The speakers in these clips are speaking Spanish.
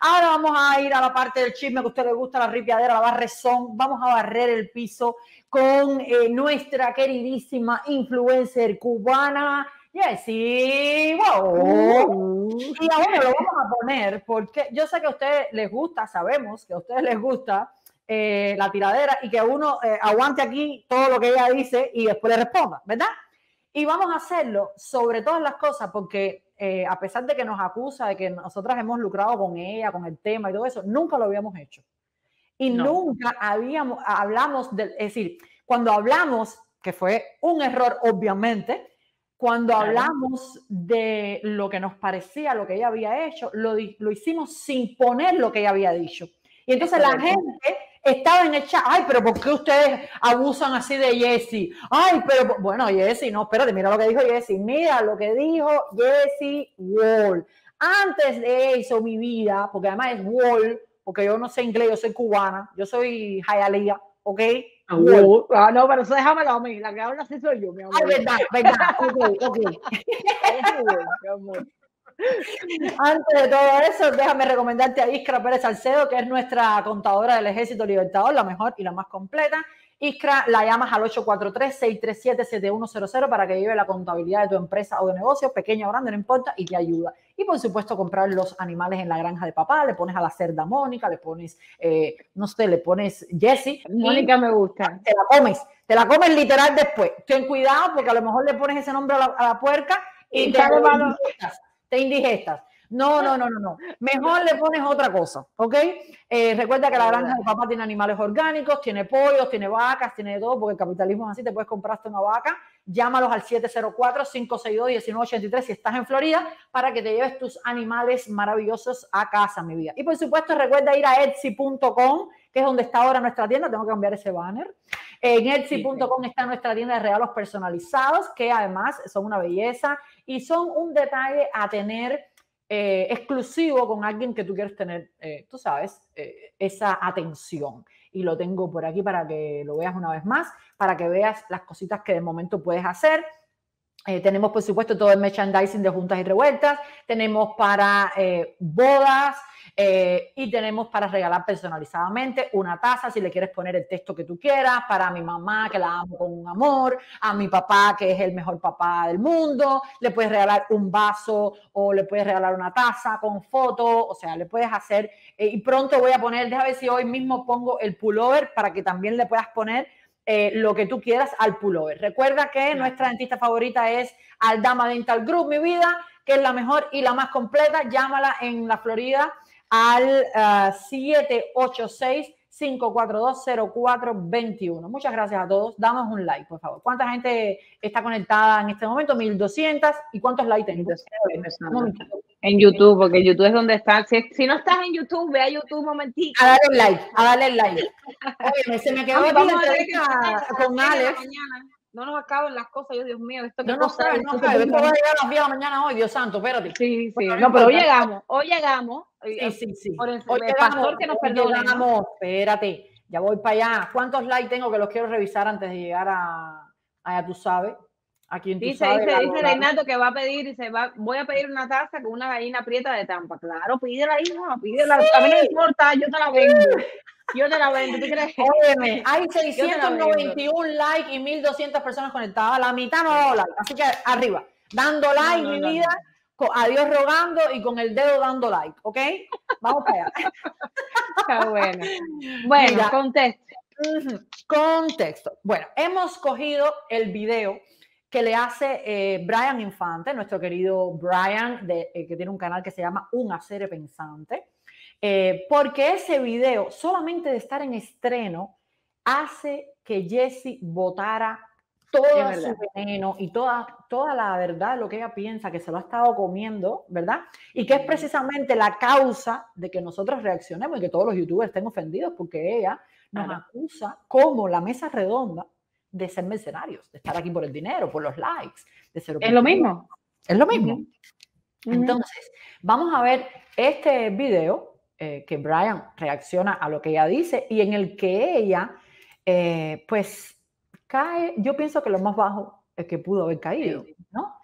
Ahora vamos a ir a la parte del chisme que a usted le gusta, la ripiadera, la barrezón. Vamos a barrer el piso con eh, nuestra queridísima influencer cubana, Jessie. Wow. Y ahora lo vamos a poner porque yo sé que a ustedes les gusta, sabemos que a ustedes les gusta eh, la tiradera y que uno eh, aguante aquí todo lo que ella dice y después le responda, ¿verdad? Y vamos a hacerlo sobre todas las cosas porque eh, a pesar de que nos acusa de que nosotras hemos lucrado con ella, con el tema y todo eso, nunca lo habíamos hecho. Y nunca habíamos, hablamos, de, es decir, cuando hablamos, que fue un error obviamente, cuando hablamos de lo que nos parecía, lo que ella había hecho, lo, lo hicimos sin poner lo que ella había dicho. Y entonces la gente estaba en el chat, ay, pero ¿por qué ustedes abusan así de Jesse? Ay, pero bueno, Jesse, no, espérate, mira lo que dijo Jesse, mira lo que dijo Jesse Wall. Antes de eso, mi vida, porque además es Wall, porque yo no sé inglés, yo soy cubana, yo soy Jayalía, ¿ok? Ah, ah, no, pero eso déjamelo a mí, la que habla así soy yo, mi amor. Ay, verdad, verdad, ok, ok. Antes de todo eso, déjame recomendarte a Iskra Pérez Salcedo, que es nuestra contadora del Ejército Libertador, la mejor y la más completa. Iskra la llamas al 843-637-7100 para que lleve la contabilidad de tu empresa o de negocio, pequeña o grande, no importa, y te ayuda. Y por supuesto, comprar los animales en la granja de papá, le pones a la cerda Mónica, le pones, eh, no sé, le pones Jessie. Mónica me gusta. Te la comes, te la comes literal después. Ten cuidado porque a lo mejor le pones ese nombre a la, puerca y, te, te indigestas. No, no, no, no, no. Mejor le pones otra cosa, ¿ok? Eh, recuerda que la granja de papá tiene animales orgánicos, tiene pollos, tiene vacas, tiene todo, porque el capitalismo es así, te puedes comprarte una vaca. Llámalos al 704-562-1983 si estás en Florida para que te lleves tus animales maravillosos a casa, mi vida. Y por supuesto, recuerda ir a etsy.com, que es donde está ahora nuestra tienda. Tengo que cambiar ese banner. En Etsy.com está nuestra tienda de regalos personalizados, que además son una belleza y son un detalle a tener eh, exclusivo con alguien que tú quieres tener, eh, tú sabes, eh, esa atención. Y lo tengo por aquí para que lo veas una vez más, para que veas las cositas que de momento puedes hacer. tenemos, por supuesto, todo el merchandising de juntas y revueltas. Tenemos para bodas, eh, y tenemos para regalar personalizadamente una taza, si le quieres poner el texto que tú quieras, para mi mamá, que la amo con un amor, a mi papá, que es el mejor papá del mundo, le puedes regalar un vaso o le puedes regalar una taza con foto, o sea, le puedes hacer, eh, y pronto voy a poner, déjame ver si hoy mismo pongo el pullover para que también le puedas poner eh, lo que tú quieras al pullover. Recuerda que nuestra dentista favorita es Aldama Dental Group, mi vida, que es la mejor y la más completa. Llámala en la Florida al 786-542-0421. Ah, Muchas gracias a todos. Damos un like, por favor. ¿Cuánta gente está conectada en este momento? 1200. ¿Y cuántos likes tenemos? En YouTube, porque YouTube es donde está. Si, no estás en YouTube, ve a YouTube un momentito. A darle like, a darle like. Oye, se me quedó vamos, con Alex no nos acaben las cosas, yo Dios mío, esto no, no sabe, no sabe, esto va a llegar a las 10 de la mañana hoy, Dios santo, espérate. Sí, sí, no, pero hoy llegamos, hoy llegamos. Sí, sí, sí. Por el, hoy pastor que nos perdone. Llegamos, espérate, ya voy para allá. ¿Cuántos likes tengo que los quiero revisar antes de llegar a, a tú sabes? A quien tú dice, sabes, dice, dice Reinato que va a pedir, dice, va, voy a pedir una taza con una gallina prieta de tampa. Claro, pídela, hija, pídela. A mí no importa, yo te la vendo. Yo te la vendo, ¿tú crees? Óyeme, hay 691 likes y 1200 personas conectadas. La mitad no da like. Así que arriba, dando like, mi vida, a Dios rogando y con el dedo dando like, ¿ok? Vamos para allá. Está bueno. Bueno, contexto. Contexto. Bueno, hemos cogido el video que le hace eh, Brian Infante, nuestro querido Brian, de, eh, que tiene un canal que se llama Un Acere Pensante. Eh, porque ese video, solamente de estar en estreno, hace que Jessie votara todo su veneno y toda, toda la verdad, lo que ella piensa, que se lo ha estado comiendo, ¿verdad? Y que es precisamente la causa de que nosotros reaccionemos y que todos los youtubers estén ofendidos porque ella nos acusa como la mesa redonda de ser mercenarios, de estar aquí por el dinero, por los likes, de ser... Es lo mismo. Es lo mismo. Entonces, vamos a ver este video eh, que Brian reacciona a lo que ella dice y en el que ella, eh, pues, cae, yo pienso que lo más bajo es que pudo haber caído, ¿no?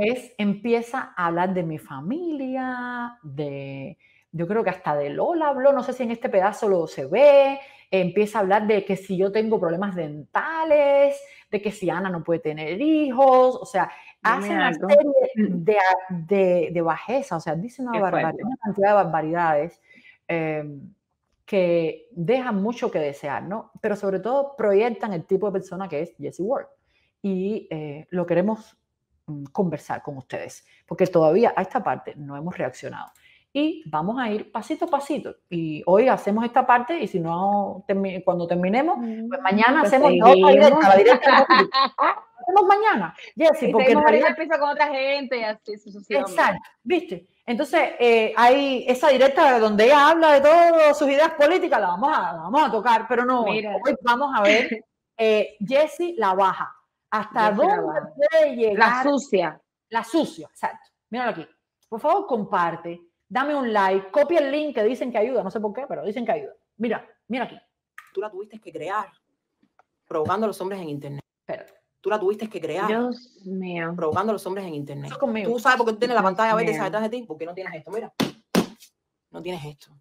Es, empieza a hablar de mi familia, de yo creo que hasta de Lola habló, no sé si en este pedazo lo se ve, empieza a hablar de que si yo tengo problemas dentales, de que si Ana no puede tener hijos, o sea, hace una serie de, de, de, bajeza, o sea, dice una, barbaridad, una cantidad de barbaridades em, que dejan mucho que desear, ¿no? Pero sobre todo proyectan el tipo de persona que es Jesse Ward. Y eh, lo queremos mm, conversar con ustedes, porque todavía a esta parte no hemos reaccionado y vamos a ir pasito a pasito. Y hoy hacemos esta parte y si no, cuando terminemos, pues mm, mañana pues hacemos otra directa, la directa. hacemos mañana, Jessy, porque en realidad empieza con otra gente y así. Exacto, ¿viste? Entonces, eh, hay esa directa donde ella habla de todas sus ideas políticas, la vamos a, vamos a tocar, pero no, hoy vamos a ver eh, Jessy la baja. ¿Hasta dónde puede llegar? La sucia. La sucia, exacto. Míralo aquí. Por favor, comparte dame un like, copia el link que dicen que ayuda, no sé por qué, pero dicen que ayuda. Mira, mira aquí. Tú la tuviste que crear provocando a los hombres en internet. Espérate. Tú la tuviste que crear. Dios mío. Provocando a los hombres en internet. Tú sabes por qué tú tienes la pantalla verde detrás de ti, porque no tienes esto. Mira. No tienes esto.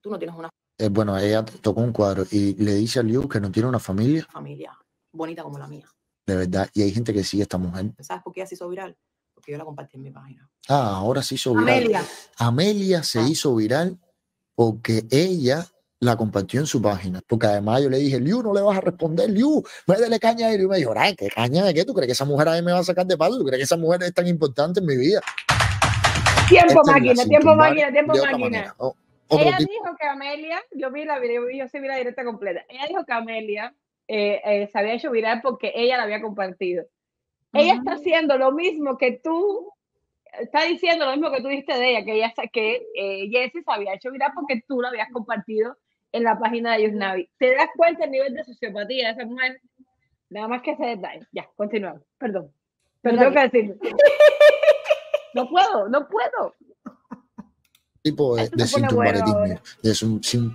Tú no tienes una. Eh, bueno, ella tocó un cuadro y le dice a Liu que no tiene una familia. Familia bonita como la mía. De verdad. Y hay gente que sigue a esta mujer. ¿Sabes por qué así hizo viral? Porque yo la compartí en mi página. Ah, ahora se hizo viral. Amelia. Amelia se ah. hizo viral porque ella la compartió en su página. Porque además yo le dije, Liu, no le vas a responder, Liu, métele caña a él. Y me dijo, ay, ¿qué caña de qué? ¿Tú crees que esa mujer a mí me va a sacar de palo? ¿Tú crees que esa mujer es tan importante en mi vida? Tiempo máquina, tiempo máquina, tiempo máquina. ella dijo que Amelia, yo vi la video, yo sí vi la directa completa. Ella dijo que Amelia eh, eh, se había hecho viral porque ella la había compartido. Ella está haciendo lo mismo que tú está diciendo lo mismo que tú dijiste de ella, que ella que eh, Jessie se había hecho viral porque tú lo habías compartido en la página de Yusnavi. ¿Te das cuenta el nivel de sociopatía de esa mujer? Nada más que ese detalle. Ya, continuamos. Perdón. Pero tengo que decirlo. No puedo, no puedo. Tipo de, de sintumbaretismo, de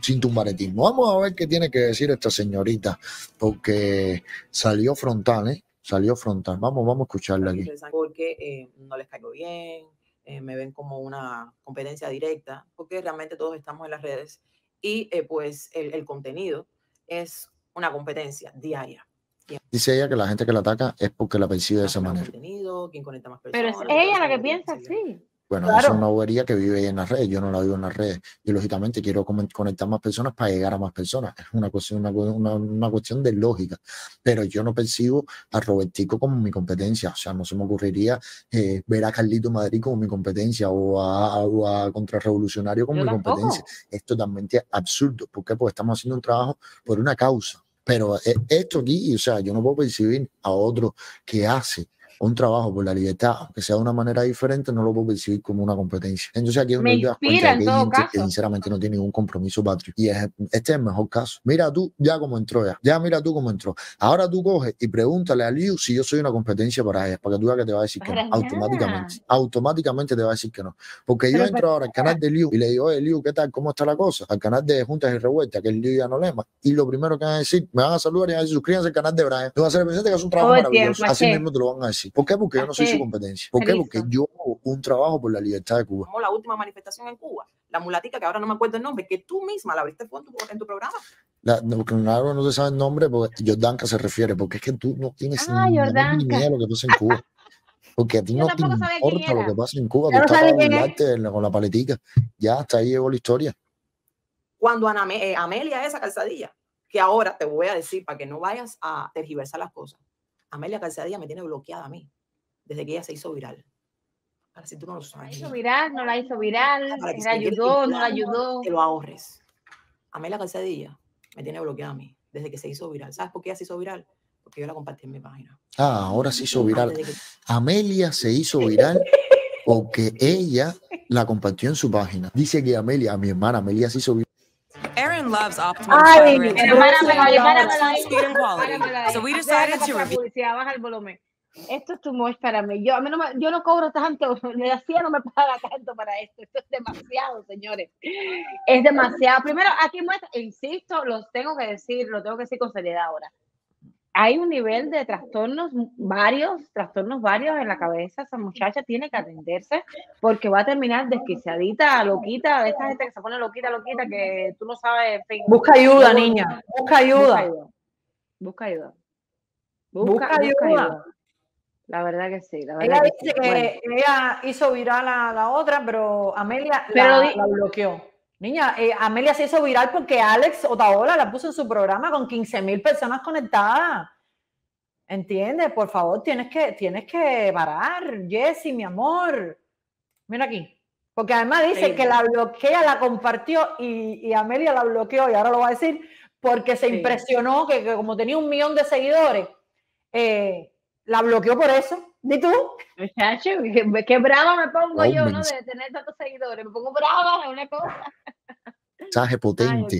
sintumbaretismo. Vamos a ver qué tiene que decir esta señorita, porque salió frontal, ¿eh? Salió frontal. Vamos, vamos a escucharla aquí. Porque eh, no les caigo bien, eh, me ven como una competencia directa, porque realmente todos estamos en las redes y eh, pues el, el, contenido es una competencia diaria. Dice ella que la gente que la ataca es porque la percibe de esa manera. Pero es ella la que piensa así. Bueno, eso es una bobería que vive en las redes, yo no la vivo en las redes. Y lógicamente quiero conectar más personas para llegar a más personas. Es una cuestión, una, una, cuestión de lógica. Pero yo no percibo a Robertico como mi competencia. O sea, no se me ocurriría eh, ver a Carlito Madrid como mi competencia o a, a, Contrarrevolucionario como mi competencia. Es totalmente absurdo. ¿Por qué? Porque estamos haciendo un trabajo por una causa. Pero eh, esto aquí, o sea, yo no puedo percibir a otro que hace un trabajo por la libertad, aunque sea de una manera diferente, no lo puedo percibir como una competencia. Entonces aquí Me inspira en que hay gente que sinceramente no tiene ningún compromiso patrio. Y este es el mejor caso. Mira tú ya cómo entró ya. Ya mira tú cómo entró. Ahora tú coges y pregúntale a Liu si yo soy una competencia para ella, para que tú veas que te va a decir que no. Automáticamente. Automáticamente te va a decir que no. Porque yo entro ahora al canal de Liu y le digo, oye Liu, ¿qué tal? ¿Cómo está la cosa? Al canal de Juntas y Revueltas, que es Liu Yanolema. Y lo primero que van a decir, me van a saludar y van a decir, suscríbanse al canal de Brian. Tú vas a ser presente que es un trabajo maravilloso. Así mismo te lo van a decir. ¿Por qué? Porque yo no soy su competencia. ¿Por qué? Porque yo hago un trabajo por la libertad de Cuba. Como la última manifestación en Cuba, la mulatica, que ahora no me acuerdo el nombre, que tú misma la abriste en tu, programa. La, no, claro, no se sabe el nombre, porque Jordanka se refiere, porque es que tú no tienes ah, ni, idea de lo que pasa en Cuba. Porque a ti no te importa lo que pasa en Cuba, tú estás para con la paletica. Ya, hasta ahí llegó la historia. Cuando Ana, eh, Amelia esa calzadilla, que ahora te voy a decir para que no vayas a tergiversar las cosas. Amelia Calzadilla me tiene bloqueada a mí desde que ella se hizo viral. Para si tú no lo sabes. La hizo viral, no la hizo viral, la ayudó, no la ayudó. Que lo ahorres. Amelia Calzadilla me tiene bloqueada a mí desde que se hizo viral. ¿Sabes por qué ella se hizo viral? Porque yo la compartí en mi página. Ah, ahora se hizo viral. Amelia se hizo viral porque ella la compartió en su página. Dice que Amelia, a mi hermana Amelia se hizo viral. Aaron loves optimal Ay, So we decided to review. Baja el volumen esto es tu much para mí. Yo, a mí no me, yo no cobro tanto, le decía no me paga tanto para esto. Esto es demasiado, señores. Es demasiado. Primero, aquí muestra, insisto, lo tengo que decir, lo tengo que decir con seriedad ahora. hay un nivel de trastornos, varios, trastornos varios en la cabeza. Esa muchacha tiene que atenderse porque va a terminar desquiciadita, loquita, esta gente que se pone loquita, loquita, que tú no sabes. Busca ayuda, niña. Busca ayuda. Busca ayuda. Busca ayuda. La verdad que sí. ella dice que ella hizo viral a la otra, pero Amelia la, bloqueó. Niña, eh, Amelia se hizo viral porque Alex Otaola la puso en su programa con 15 mil personas conectadas. ¿Entiendes? Por favor, tienes que, tienes que parar, Jessie, mi amor. Mira aquí. Porque además dice que la bloquea, la compartió y, Amelia la bloqueó, y ahora lo va a decir, porque se impresionó que, que, como tenía un millón de seguidores, eh, la bloqueó por eso. ¿Y tú? Muchacho, qué, brava me pongo yo, ¿no? De tener tantos seguidores. Me pongo brava, es una cosa. Mensaje potente.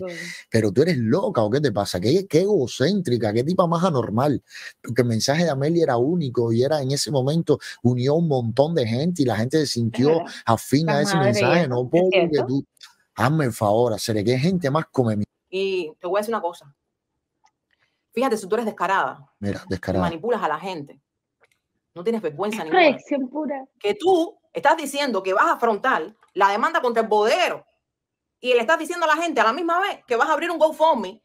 pero tú eres loca o qué te pasa? ¿Qué, qué egocéntrica, qué tipa más anormal. Porque el mensaje de Amelia era único y era en ese momento unió un montón de gente y la gente se sintió afín a ese mensaje. No puedo que tú. Hazme el favor, hacer que gente más come. Y te voy a decir una cosa. Fíjate, si tú eres descarada, Mira, descarada. manipulas a la gente, no tienes vergüenza ninguna. pura. Que tú estás diciendo que vas a afrontar la demanda contra el bodero y le estás diciendo a la gente a la misma vez que vas a abrir un GoFundMe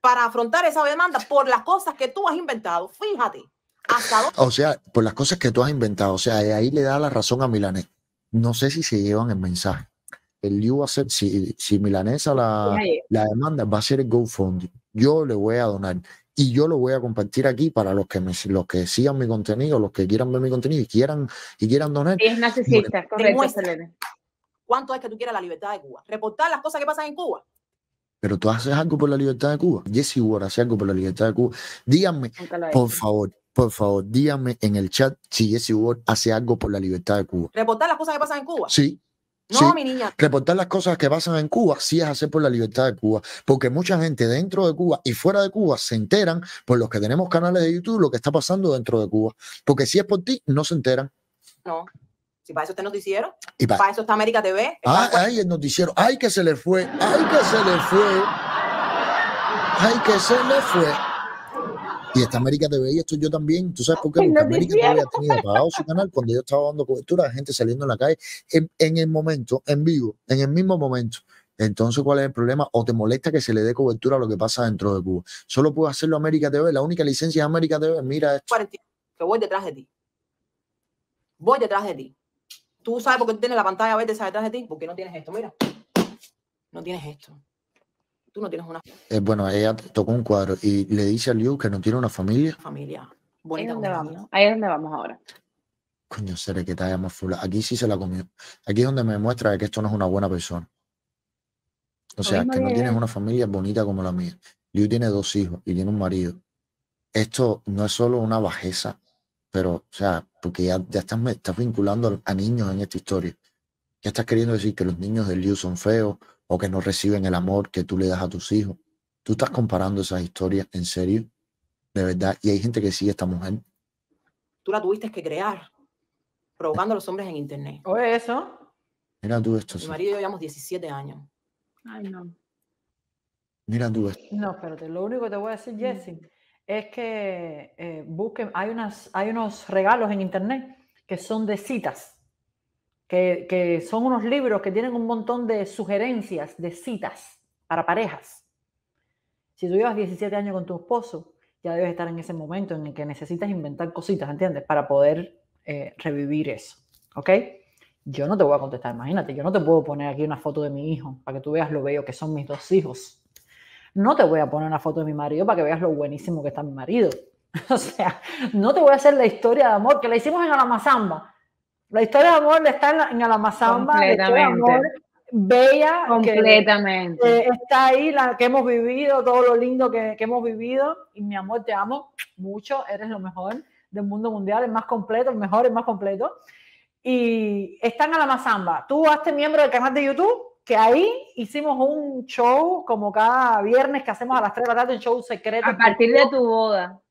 para afrontar esa demanda por las cosas que tú has inventado. Fíjate. Hasta O sea, por las cosas que tú has inventado. O sea, ahí le da la razón a Milanés. No sé si se llevan el mensaje. El Liu va a ser, si, si Milanesa la, la demanda, va a ser el GoFundMe. Yo le voy a donar y yo lo voy a compartir aquí para los que me, los que sigan mi contenido, los que quieran ver mi contenido y quieran y quieran donar. Es narcisista, correcto, ¿Cuánto es que tú quieres la libertad de Cuba? Reportar las cosas que pasan en Cuba. Pero tú haces algo por la libertad de Cuba. Jesse Ward hace algo por la libertad de Cuba. Díganme, por favor, por favor, díganme en el chat si Jesse Ward hace algo por la libertad de Cuba. ¿Reportar las cosas que pasan en Cuba? Sí. No, mi niña. Reportar las cosas que pasan en Cuba sí es hacer por la libertad de Cuba, porque mucha gente dentro de Cuba y fuera de Cuba se enteran por los que tenemos canales de YouTube lo que está pasando dentro de Cuba, porque si es por ti no se enteran. No. Si para eso está noticiero, y para, eso está América TV. Ah, ay, el noticiero, ay que se le fue, ay que se le fue, ay que se le fue. Y esta América TV y esto yo también. ¿Tú sabes por qué? Porque América TV ha tenido apagado su canal cuando yo estaba dando cobertura, de gente saliendo en la calle en, el momento, en vivo, en el mismo momento. Entonces, ¿cuál es el problema? ¿O te molesta que se le dé cobertura a lo que pasa dentro de Cuba? Solo puedo hacerlo América TV. La única licencia es América TV. Mira esto. Que voy detrás de ti. Voy detrás de ti. ¿Tú sabes por qué tienes la pantalla verde detrás de ti? Porque no tienes esto. Mira. No tienes esto tú no tienes una eh, bueno, ella tocó un cuadro y le dice a Liu que no tiene una familia. Familia. Ahí es donde vamos. Ahí es donde vamos ahora. Coño, seré que te haya más fula. Aquí sí se la comió. Aquí es donde me muestra que esto no es una buena persona. O sea, que no tienes una familia bonita como la mía. Liu tiene dos hijos y tiene un marido. Esto no es solo una bajeza, pero, o sea, porque ya, ya estás, estás vinculando a niños en esta historia. Ya estás queriendo decir que los niños de Liu son feos o que no reciben el amor que tú le das a tus hijos. Tú estás comparando esas historias en serio, de verdad, y hay gente que sigue esta mujer. Tú la tuviste que crear, provocando a los hombres en internet. ¿O eso? Mira tú esto. Mi marido y yo llevamos 17 años. Ay, no. Mira tú esto. No, espérate, lo único que te voy a decir, Jesse, es que eh, busquen, hay, unas, hay unos regalos en internet que son de citas que, son unos libros que tienen un montón de sugerencias, de citas para parejas. Si tú llevas 17 años con tu esposo, ya debes estar en ese momento en el que necesitas inventar cositas, ¿entiendes? Para poder eh, revivir eso, ¿ok? Yo no te voy a contestar, imagínate, yo no te puedo poner aquí una foto de mi hijo para que tú veas lo bello que son mis dos hijos. No te voy a poner una foto de mi marido para que veas lo buenísimo que está mi marido. O sea, no te voy a hacer la historia de amor que la hicimos en Alamazamba la historia de amor está en, la, en Alamazamba. Completamente. bella. Completamente. está ahí, la que hemos vivido, todo lo lindo que, que, hemos vivido. Y mi amor, te amo mucho. Eres lo mejor del mundo mundial, el más completo, el mejor, el más completo. Y está en Alamazamba. Tú hazte miembro del canal de YouTube, que ahí hicimos un show como cada viernes que hacemos a las 3 de la tarde, un show secreto. A partir de tu boda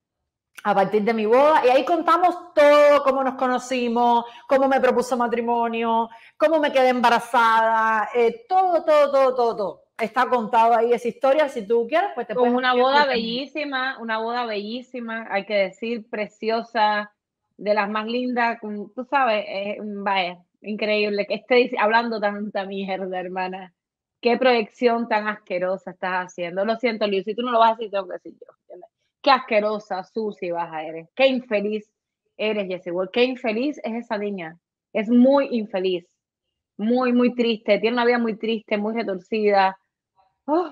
a partir de mi boda y ahí contamos todo, cómo nos conocimos, cómo me propuso matrimonio, cómo me quedé embarazada, eh, todo, todo, todo, todo, todo. está contado ahí esa historia. Si tú quieres, pues te Con una boda bellísima, una boda bellísima, hay que decir, preciosa, de las más lindas, tú sabes, vaya, increíble que esté hablando tanta mierda, hermana. Qué proyección tan asquerosa estás haciendo. Lo siento, Luis, si tú no lo vas a decir, tengo que decir yo. Qué asquerosa, sucia y baja eres. Qué infeliz eres, Jessie Qué infeliz es esa niña. Es muy infeliz. Muy, muy triste. Tiene una vida muy triste, muy retorcida. Oh,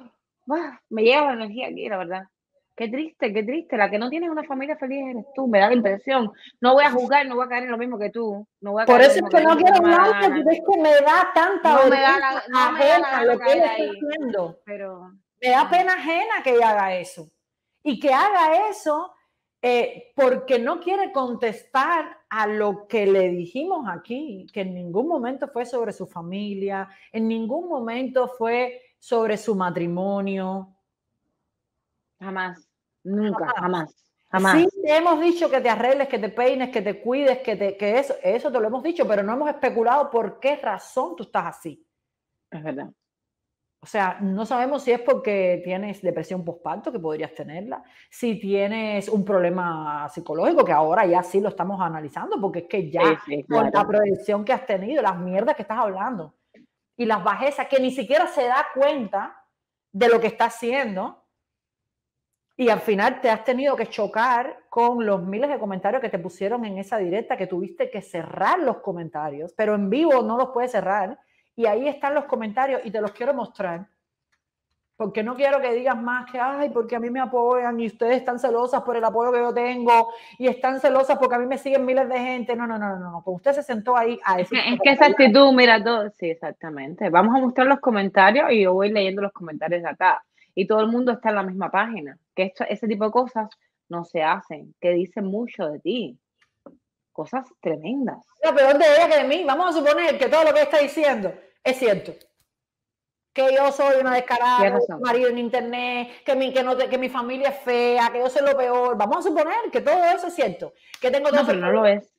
me lleva la energía aquí, la verdad. Qué triste, qué triste. La que no tiene una familia feliz eres tú, me da la impresión. No voy a jugar, no voy a caer en lo mismo que tú. No voy a Por eso es que no quiero hablar, porque es que me da tanta no me da la, no me da lo que ella está haciendo. Pero... Me da pena ajena que ella haga eso. Y que haga eso eh, porque no quiere contestar a lo que le dijimos aquí, que en ningún momento fue sobre su familia, en ningún momento fue sobre su matrimonio. Jamás. Nunca, jamás. Jamás. Sí, te hemos dicho que te arregles, que te peines, que te cuides, que, te, que eso, eso te lo hemos dicho, pero no hemos especulado por qué razón tú estás así. Es verdad. O sea, no sabemos si es porque tienes depresión postparto, que podrías tenerla, si tienes un problema psicológico, que ahora ya sí lo estamos analizando, porque es que ya con la proyección que has tenido, las mierdas que estás hablando y las bajezas, que ni siquiera se da cuenta de lo que está haciendo, y al final te has tenido que chocar con los miles de comentarios que te pusieron en esa directa, que tuviste que cerrar los comentarios, pero en vivo no los puedes cerrar. Y ahí están los comentarios y te los quiero mostrar. Porque no quiero que digas más que, ay, porque a mí me apoyan y ustedes están celosas por el apoyo que yo tengo y están celosas porque a mí me siguen miles de gente. No, no, no, no, no. Usted se sentó ahí a decir. Es que esa actitud, mira, todo. Sí, exactamente. Vamos a mostrar los comentarios y yo voy leyendo los comentarios de acá y todo el mundo está en la misma página. Que esto, ese tipo de cosas no se hacen, que dicen mucho de ti. Cosas tremendas. Lo peor de ella que de mí. Vamos a suponer que todo lo que está diciendo es cierto. Que yo soy una descarada, marido en internet, que mi, que, no, que mi familia es fea, que yo soy lo peor. Vamos a suponer que todo eso es cierto. Que tengo no, pero no lo es.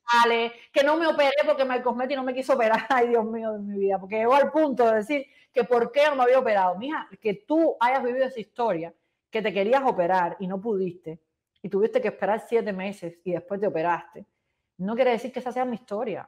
Que no me operé porque me Cosmeti no me quiso operar. Ay, Dios mío de mi vida. Porque llegó al punto de decir que por qué no me había operado. Mija, que tú hayas vivido esa historia, que te querías operar y no pudiste, y tuviste que esperar siete meses y después te operaste, no quiere decir que esa sea mi historia.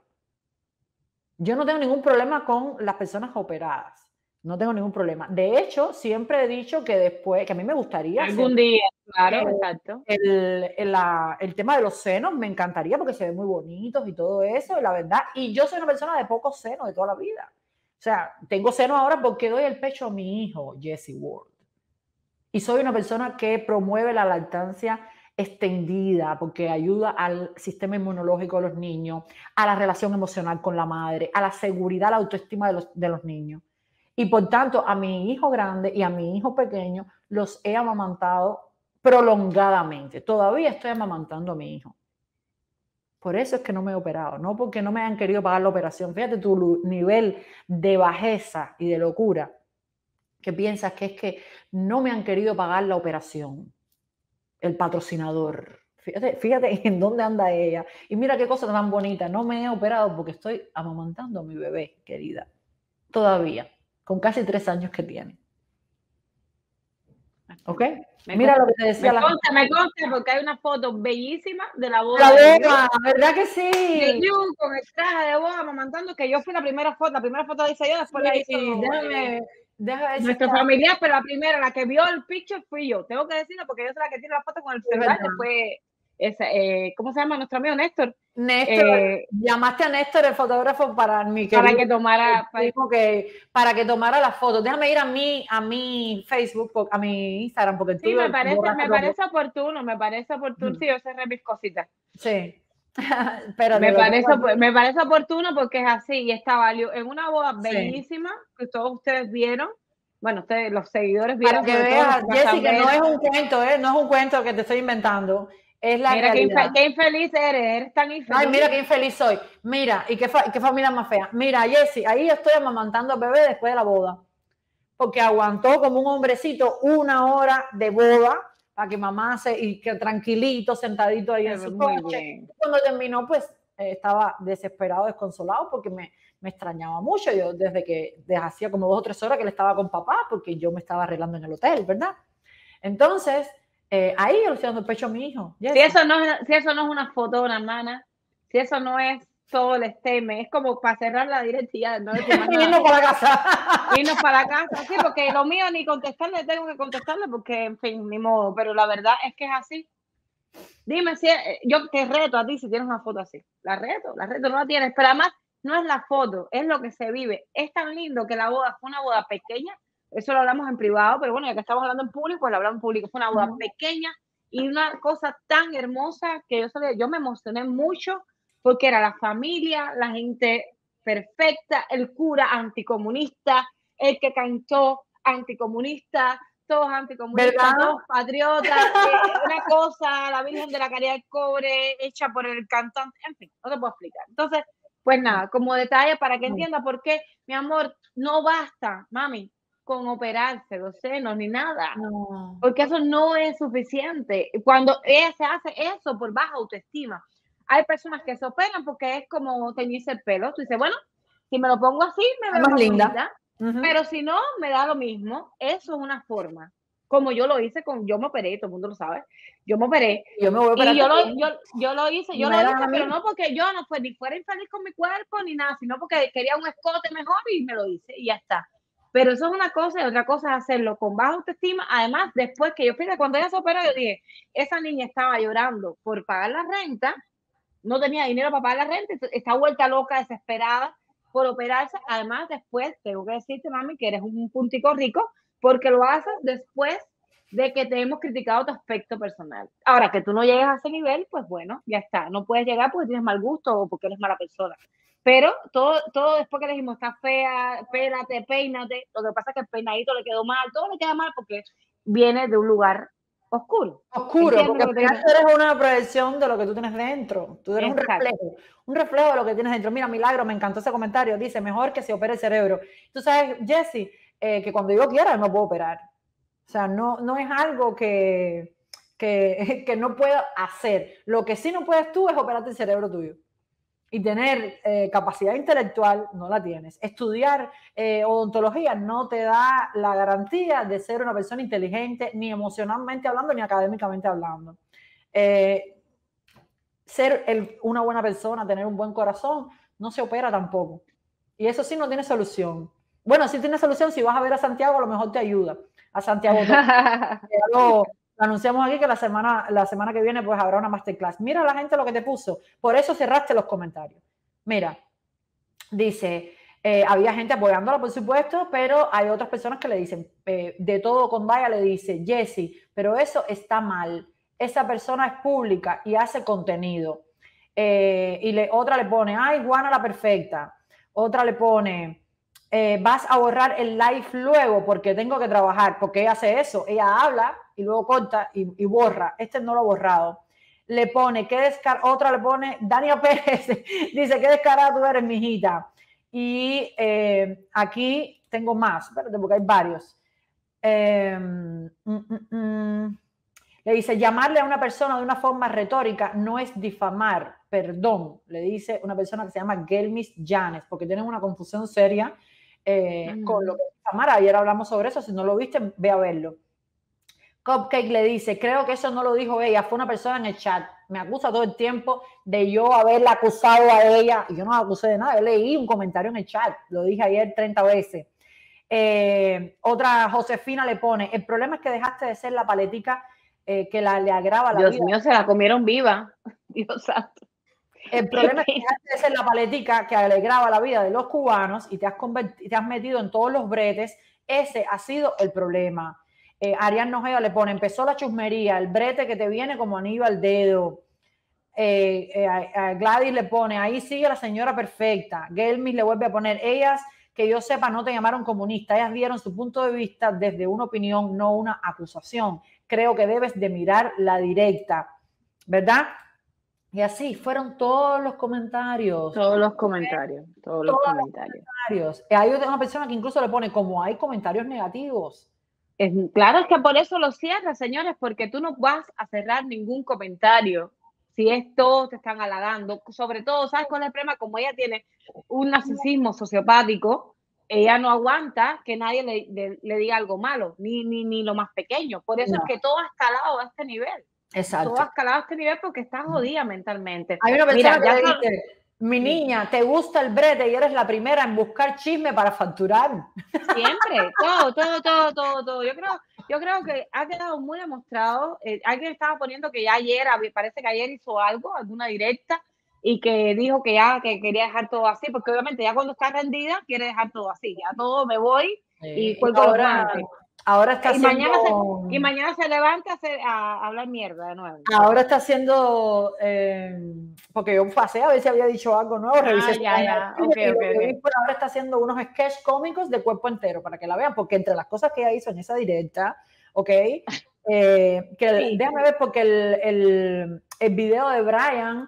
Yo no tengo ningún problema con las personas operadas. No tengo ningún problema. De hecho, siempre he dicho que después, que a mí me gustaría. Algún día, claro, exacto. El, el, el, tema de los senos me encantaría porque se ven muy bonitos y todo eso, la verdad. Y yo soy una persona de pocos senos de toda la vida. O sea, tengo seno ahora porque doy el pecho a mi hijo, Jesse Ward. Y soy una persona que promueve la lactancia extendida porque ayuda al sistema inmunológico de los niños, a la relación emocional con la madre, a la seguridad, la autoestima de los, de los niños. Y por tanto, a mi hijo grande y a mi hijo pequeño los he amamantado prolongadamente. Todavía estoy amamantando a mi hijo. Por eso es que no me he operado, no porque no me han querido pagar la operación. Fíjate tu nivel de bajeza y de locura que piensas que es que no me han querido pagar la operación. El patrocinador. Fíjate, fíjate en dónde anda ella. Y mira qué cosa tan bonita. No me he operado porque estoy amamantando a mi bebé, querida. Todavía, con casi tres años que tiene. ¿Ok? Mira lo que te decía. Me la... consta, me consta, porque hay una foto bellísima de la boda. La boda, ¿verdad que sí? De con el traje de boda, amamantando, que yo fui la primera foto, la primera foto de hice yo, después la hizo... Déjame, déjame Nuestra familia, pero la primera, la que vio el picture fui yo. Tengo que decirlo porque yo soy la que tiene la foto con el celular, después eh, ¿cómo se llama nuestro amigo Néstor? Néstor, eh, llamaste a Néstor, el fotógrafo, para mi para que tomara para, que, para que tomara las fotos. Déjame ir a mi, a mi Facebook, a mi Instagram, porque sí, me parece, me parece oportuno, me parece oportuno. Sí, yo cerré mis cositas. Sí. Pero me parece, me parece oportuno porque es así y está en una boda bellísima que todos ustedes vieron. Bueno, ustedes, los seguidores vieron. que veas, Jessica, no es un cuento, ¿eh? no es un cuento que te estoy inventando. Es la mira qué, infeliz eres, eres tan infeliz. Ay, mira qué infeliz soy. Mira, y qué, qué familia más fea. Mira, Jessy, ahí estoy amamantando al bebé después de la boda. Porque aguantó como un hombrecito una hora de boda para que mamá se, y que tranquilito, sentadito ahí en su coche. Cuando terminó, pues eh, estaba desesperado, desconsolado, porque me, me extrañaba mucho. Yo desde que desde hacía como dos o tres horas que él estaba con papá, porque yo me estaba arreglando en el hotel, ¿verdad? Entonces, eh, ahí yo le estoy dando el pecho a mi hijo. Si eso, no, si eso no es una foto de una hermana, si eso no es todo el esteme, es como para cerrar la directiva, no irnos para casa. Irnos para casa, sí, porque lo mío ni contestarle tengo que contestarle porque, en fin, ni modo, pero la verdad es que es así. Dime si eh, yo te reto a ti si tienes una foto así. La reto, la reto, no la tienes, pero además no es la foto, es lo que se vive. Es tan lindo que la boda fue una boda pequeña, eso lo hablamos en privado, pero bueno, ya que estamos hablando en público, pues lo hablamos en público. Fue una boda pequeña y una cosa tan hermosa que yo, yo me emocioné mucho porque era la familia, la gente perfecta, el cura anticomunista, el que cantó anticomunista, todos anticomunistas, todos patriotas, eh, una cosa, la Virgen de la Caridad del Cobre, hecha por el cantante, en fin, no te puedo explicar. Entonces, pues nada, como detalle para que entienda por qué, mi amor, no basta, mami, con operarse los senos ni nada, porque eso no es suficiente. Cuando ella se hace eso por baja autoestima, hay personas que se operan porque es como teñirse el pelo. Tú dices, bueno, si me lo pongo así, me veo más linda. Pero si no, me da lo mismo. Eso es una forma. Como yo lo hice con, yo me operé, todo el mundo lo sabe. Yo me operé. Yo me voy a y yo lo, yo, yo lo, hice, yo lo hice, pero no porque yo no fue ni fuera infeliz con mi cuerpo ni nada, sino porque quería un escote mejor y me lo hice y ya está. Pero eso es una cosa y otra cosa es hacerlo con baja autoestima. Además, después que yo, fíjate, cuando ella se operó, yo dije, esa niña estaba llorando por pagar la renta no tenía dinero para pagar la renta, está vuelta loca, desesperada por operarse. Además, después, tengo que decirte, mami, que eres un puntico rico, porque lo haces después de que te hemos criticado tu aspecto personal. Ahora, que tú no llegues a ese nivel, pues bueno, ya está. No puedes llegar porque tienes mal gusto o porque eres mala persona. Pero todo, todo después que le dijimos, está fea, pélate, peínate. Lo que pasa es que el peinadito le quedó mal, todo le queda mal porque viene de un lugar oscuro. Oscuro, porque tú eres una proyección de lo que tú tienes dentro. Tú eres un reflejo, un reflejo de lo que tienes dentro. Mira, Milagro, me encantó ese comentario. Dice, mejor que se opere el cerebro. Tú sabes, Jesse, eh, que cuando yo quiera no puedo operar. O sea, no, no es algo que, que, que no puedo hacer. Lo que sí no puedes tú es operarte el cerebro tuyo y tener eh, capacidad intelectual no la tienes. Estudiar eh, odontología no te da la garantía de ser una persona inteligente, ni emocionalmente hablando, ni académicamente hablando. Eh, ser una buena persona, tener un buen corazón, no se opera tampoco. Y eso sí no tiene solución. Bueno, sí tiene solución, si vas a ver a Santiago, a lo mejor te ayuda. A Santiago. anunciamos aquí que la semana, la semana que viene pues habrá una masterclass. Mira la gente lo que te puso. Por eso cerraste los comentarios. Mira, dice, eh, había gente apoyándola, por supuesto, pero hay otras personas que le dicen, eh, de todo con vaya, le dice, Jesse, pero eso está mal. Esa persona es pública y hace contenido. Eh, y le, otra le pone, ay, Juana la perfecta. Otra le pone, vas a borrar el live luego porque tengo que trabajar, porque ella hace eso, ella habla y luego corta y, borra. Este no lo ha borrado. Le pone, qué descar otra le pone, Dania Pérez, dice, qué descarada tú eres, mijita. Y eh, aquí tengo más, espérate, porque hay varios. Em, mm, mm, mm. Le dice, llamarle a una persona de una forma retórica no es difamar, perdón, le dice una persona que se llama Gelmis Janes, porque tienen una confusión seria eh, con lo que es difamar. Ayer hablamos sobre eso, si no lo viste, ve a verlo. Cupcake le dice, creo que eso no lo dijo ella, fue una persona en el chat. Me acusa todo el tiempo de yo haberla acusado a ella. Y yo no la acusé de nada, yo leí un comentario en el chat, lo dije ayer 30 veces. Eh, otra Josefina le pone, el problema es que dejaste de ser la paletica eh, que la, le agrava la vida. Dios mío, se la comieron viva. Dios santo. El problema es que dejaste de ser la paletica que alegraba la vida de los cubanos y te has, te has metido en todos los bretes. Ese ha sido el problema eh, Arián Nojeda le pone, empezó la chusmería, el brete que te viene como anillo al dedo. Eh, eh, Gladys le pone, ahí sigue la señora perfecta. Gelmis le vuelve a poner, ellas que yo sepa no te llamaron comunista, ellas dieron su punto de vista desde una opinión, no una acusación. Creo que debes de mirar la directa, ¿verdad? Y así fueron todos los comentarios. Todos los comentarios, todos, los comentarios. comentarios. Hay una persona que incluso le pone, como hay comentarios negativos, claro, es que por eso lo cierras, señores, porque tú no vas a cerrar ningún comentario si es todo te están halagando, sobre todo, ¿sabes con el problema? Como ella tiene un narcisismo sociopático, ella no aguanta que nadie le, le, diga algo malo, ni, ni, ni, lo más pequeño. Por eso es que todo ha escalado a este nivel. Exacto. Todo ha escalado a este nivel porque está jodida mentalmente. Hay una persona Mira, que dice, mi niña, ¿te gusta el brete y eres la primera en buscar chisme para facturar? Siempre, todo, todo, todo, todo, todo. Yo creo, yo creo que ha quedado muy demostrado. Eh, alguien estaba poniendo que ya ayer, parece que ayer hizo algo, alguna directa, y que dijo que ya que quería dejar todo así, porque obviamente ya cuando está rendida quiere dejar todo así, ya todo me voy y cuelgo ahora, ahora está y mañana se, y mañana se levanta a, hablar mierda de nuevo. Ahora está haciendo, eh, porque yo pasé a ver si había dicho algo nuevo, revisé. Ah, ya, ya. ahora está haciendo unos sketch cómicos de cuerpo entero para que la vean, porque entre las cosas que ella hizo en esa directa, ¿ok? Eh, que déjame ver porque el, el, el video de Brian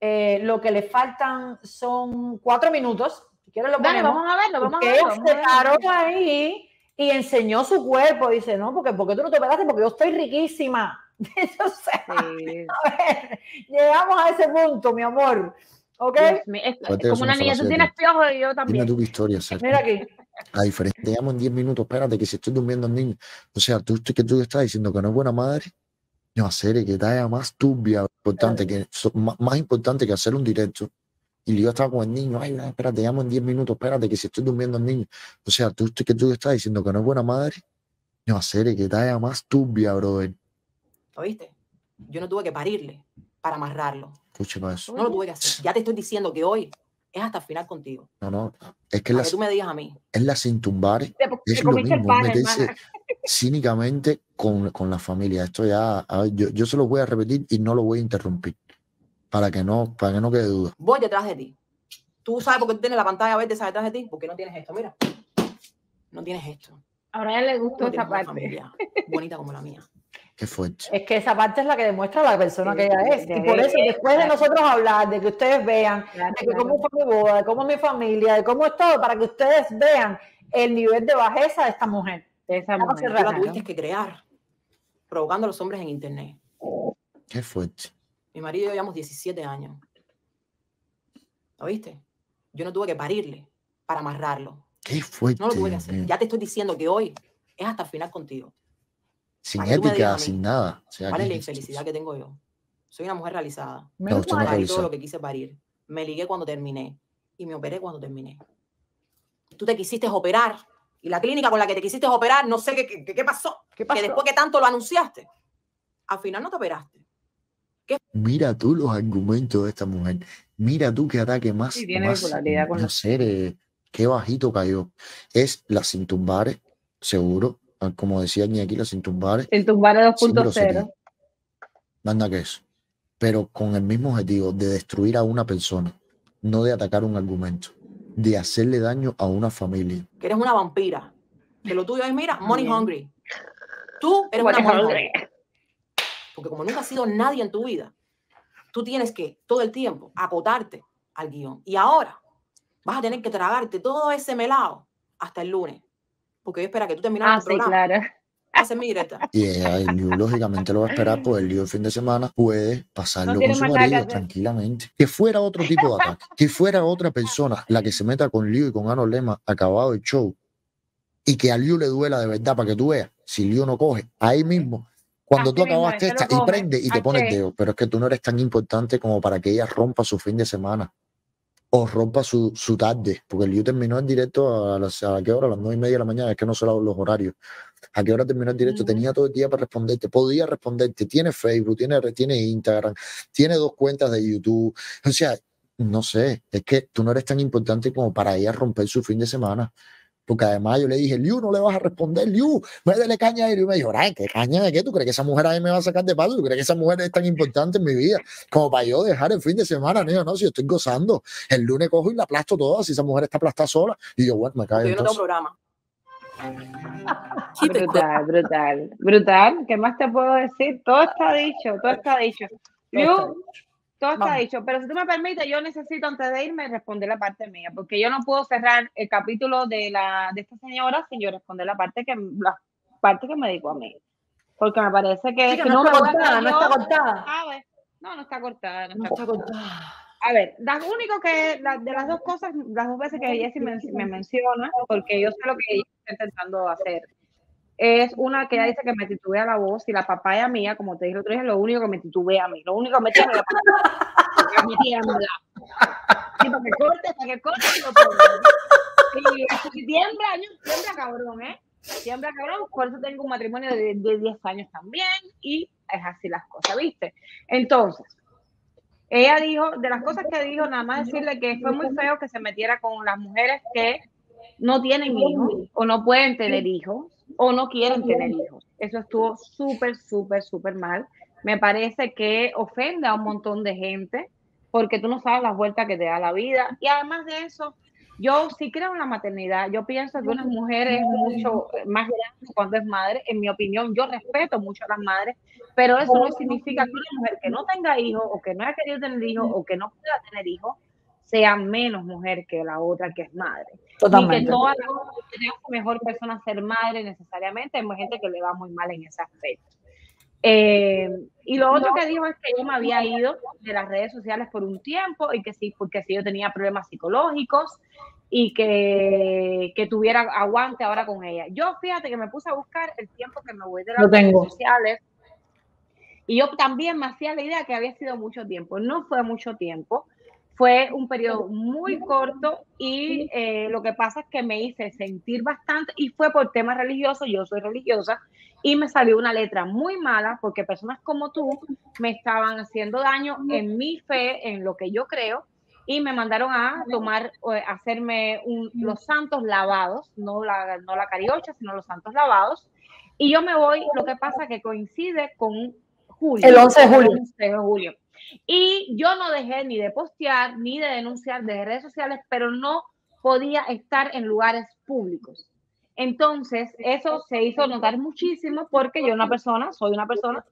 eh, lo que le faltan son cuatro minutos. Si quieres lo Dale, vamos a verlo, vamos a verlo. Él se paró ahí y enseñó su cuerpo. Dice, no, porque, porque tú no te operaste, porque yo estoy riquísima. llegamos a ese punto, mi amor. ¿Ok? Es, como una niña, tú tienes piojos y yo también. Dime tu historia, Mira aquí. A diferencia, te llamo en 10 minutos, espérate, que si estoy durmiendo al niño. O sea, tú que tú estás diciendo que no es buena madre, no, hacer que talla más turbia, importante, que, más, importante que hacer un directo. Y yo estaba con el niño, ay, espérate, llamo en 10 minutos, espérate, que si estoy durmiendo al niño. O sea, tú que tú estás diciendo que no es buena madre, no, hacer que talla más turbia, brother. ¿Oíste? Yo no tuve que parirle para amarrarlo. Escúchame eso. No lo tuve que hacer. Ya te estoy diciendo que hoy es hasta el final contigo. No, no. Es que, la, tú me digas a mí. Es la cintumbare. Es lo mismo. meterse cínicamente con, con, la familia. Esto ya, yo, yo se lo voy a repetir y no lo voy a interrumpir. Para que no, para que no quede duda. Voy detrás de ti. Tú sabes por qué tienes la pantalla verde detrás de ti, porque no tienes esto. Mira, no tienes esto. Ahora a él le gustó esa parte. bonita como la mía. Qué fuerte. Es que esa parte es la que demuestra la persona que ella es. Y por eso, después de nosotros hablar, de que ustedes vean, de cómo fue mi boda, de cómo es mi familia, de cómo es todo, para que ustedes vean el nivel de bajeza de esta mujer. De esa mujer. la tuviste que crear, provocando a los hombres en internet. Qué fuerte. Mi marido y yo llevamos 17 años. ¿Lo viste? Yo no tuve que parirle para amarrarlo. Qué fuerte. No lo tuve que hacer. Ya te estoy diciendo que hoy es hasta el final contigo sin ética, sin nada. ¿Cuál es la infelicidad que tengo yo? Soy una mujer realizada. Me no, todo lo que quise parir. Me ligué cuando terminé y me operé cuando terminé. Tú te quisiste operar y la clínica con la que te quisiste operar, no sé qué, qué, pasó. ¿Qué pasó. Que después que tanto lo anunciaste, al final no te operaste. Mira tú los argumentos de esta mujer. Mira tú qué ataque más. Sí, tiene más, con no sé, qué bajito cayó. Es la cintumbare, seguro Ah, como decía aquí, la sin tumbar. Sin tumbar 2.0. Manda que eso. Pero con el mismo objetivo de destruir a una persona, no de atacar un argumento, de hacerle daño a una familia. Que eres una vampira. Que lo tuyo es, mira, money hungry. Tú eres una money hungry. Porque como nunca has sido nadie en tu vida, tú tienes que todo el tiempo acotarte al guion. Y ahora vas a tener que tragarte todo ese melado hasta el lunes porque yo espera que tú termines ah, el programa. Sí, claro. Hace mi directa. Y el lógicamente lo va a esperar, pues el lío el fin de semana puede pasarlo con su marido tranquilamente. Que fuera otro tipo de ataque, que fuera otra persona la que se meta con Lío y con Ano Lema acabado el show y que a Lío le duela de verdad para que tú veas, si Lío no coge, ahí mismo, cuando tú acabaste esta y prende y te pone el dedo, pero es que tú no eres tan importante como para que ella rompa su fin de semana o rompa su, su tarde, porque el lío terminó en directo a, las, a qué hora, a las nueve y media de la mañana, es que no sé los, los horarios. ¿A qué hora terminó el directo? Tenía todo el día para responderte, podía responderte, tiene Facebook, tiene, tiene Instagram, tiene dos cuentas de YouTube, o sea, no sé, es que tú no eres tan importante como para ella romper su fin de semana. Porque además yo le dije, Liu, no le vas a responder, Liu, métele caña a él. Y me dijo, ay, ¿qué caña de qué? ¿Tú crees que esa mujer a mí me va a sacar de paso? ¿Tú crees que esa mujer es tan importante en mi vida como para yo dejar el fin de semana? No, no, si yo estoy gozando. El lunes cojo y la aplasto toda, si esa mujer está aplastada sola. Y yo, bueno, me cae. Yo no tengo programa. brutal, brutal, brutal. ¿Qué más te puedo decir? Todo está dicho, todo está dicho. Liu, todo está dicho, pero si tú me permites, yo necesito antes de irme responder la parte mía, porque yo no puedo cerrar el capítulo de la de esta señora sin yo responder la parte que la parte que me dijo a mí, porque me parece que, no, está cortada, no está cortada. No, no está cortada. No, está, cortada. A ver, las único que, de las dos cosas, las dos veces que Jessie me, me, menciona, porque yo sé lo que ella está intentando hacer, es una que ella dice que me titubea la voz y la papaya mía, como te dije el otro día, es lo único que me titubea a mí, lo único que me tiembla. me tiembla. Sí, para que corte, para que corte, y si tiembla, tiembla cabrón, ¿eh? Tiembla cabrón, por eso tengo un matrimonio de, de 10 años también y es así las cosas, ¿viste? Entonces, ella dijo, de las cosas que dijo, nada más decirle que fue muy feo que se metiera con las mujeres que no tienen hijos o no pueden tener hijos o no quieren tener hijos. Eso estuvo súper, súper, súper mal. Me parece que ofende a un montón de gente porque tú no sabes las vueltas que te da la vida. Y además de eso, yo sí creo en la maternidad. Yo pienso que una mujer es mucho más grande cuando es madre. En mi opinión, yo respeto mucho a las madres, pero eso no significa que una mujer que no tenga hijos o que no haya querido tener hijos o que no pueda tener hijos sea menos mujer que la otra que es madre. Totalmente. Ni que todas las mejor persona ser madre necesariamente. Hay gente que le va muy mal en ese aspecto. Eh, y lo otro que dijo es que yo me había ido de las redes sociales por un tiempo y que sí, porque sí yo tenía problemas psicológicos y que, que tuviera aguante ahora con ella. Yo fíjate que me puse a buscar el tiempo que me voy de las redes sociales y yo también me hacía la idea que había sido mucho tiempo. No fue mucho tiempo, fue un periodo muy corto y eh, lo que pasa es que me hice sentir bastante y fue por temas religiosos, yo soy religiosa, y me salió una letra muy mala porque personas como tú me estaban haciendo daño en mi fe, en lo que yo creo, y me mandaron a tomar, hacerme los santos lavados, no la, no la cariocha, sino los santos lavados. Y yo me voy, lo que pasa que coincide con julio. El 11 de julio. El 11 de julio. Y yo no dejé ni de postear ni de denunciar de redes sociales, pero no podía estar en lugares públicos. Entonces, eso se hizo notar muchísimo porque yo una persona, soy una persona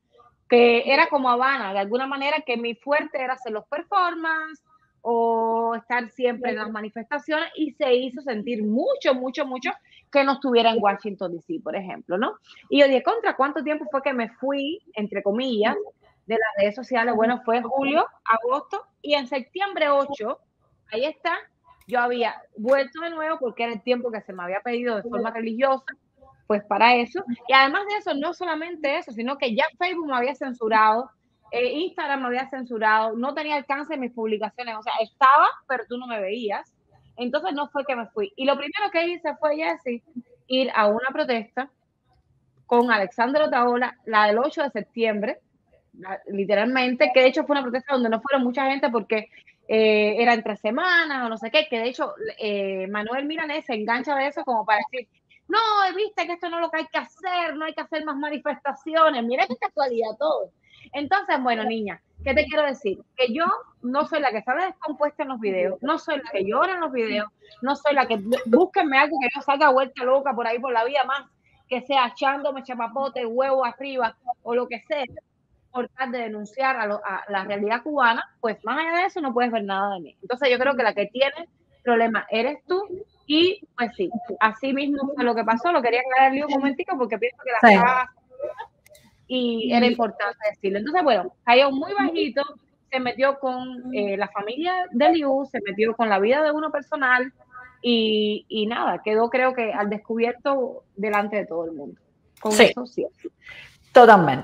que era como Habana, de alguna manera que mi fuerte era hacer los performances o estar siempre en las manifestaciones y se hizo sentir mucho, mucho, mucho que no estuviera en Washington DC, por ejemplo, ¿no? Y yo dije, ¿contra cuánto tiempo fue que me fui, entre comillas, de las redes sociales, bueno, fue julio, agosto y en septiembre 8, ahí está, yo había vuelto de nuevo porque era el tiempo que se me había pedido de forma religiosa, pues para eso. Y además de eso, no solamente eso, sino que ya Facebook me había censurado, eh, Instagram me había censurado, no tenía alcance en mis publicaciones, o sea, estaba, pero tú no me veías. Entonces no fue que me fui. Y lo primero que hice fue, Jessy, ir a una protesta con Alexandra Otaola, la del 8 de septiembre, literalmente, que de hecho fue una protesta donde no fueron mucha gente porque eh, era entre semanas o no sé qué, que de hecho eh, Manuel Milanés se engancha de eso como para decir, no, viste que esto no es lo que hay que hacer, no hay que hacer más manifestaciones, mira qué casualidad todo. Entonces, bueno, niña, ¿qué te quiero decir? Que yo no soy la que sale descompuesta en los videos, no soy la que llora en los videos, no soy la que búsquenme algo que yo salga vuelta loca por ahí por la vida más que sea echándome chapapote, huevo arriba o lo que sea de denunciar a, la realidad cubana, pues más allá de eso no puedes ver nada de mí. Entonces yo creo que la que tiene problema eres tú y pues sí, así mismo fue lo que pasó, lo quería aclararle un momentico porque pienso que la sí. y era importante decirlo. Entonces, bueno, cayó muy bajito, se metió con eh, la familia de Liu, se metió con la vida de uno personal y, y, nada, quedó creo que al descubierto delante de todo el mundo. Con sí. Eso sí. Totalmente.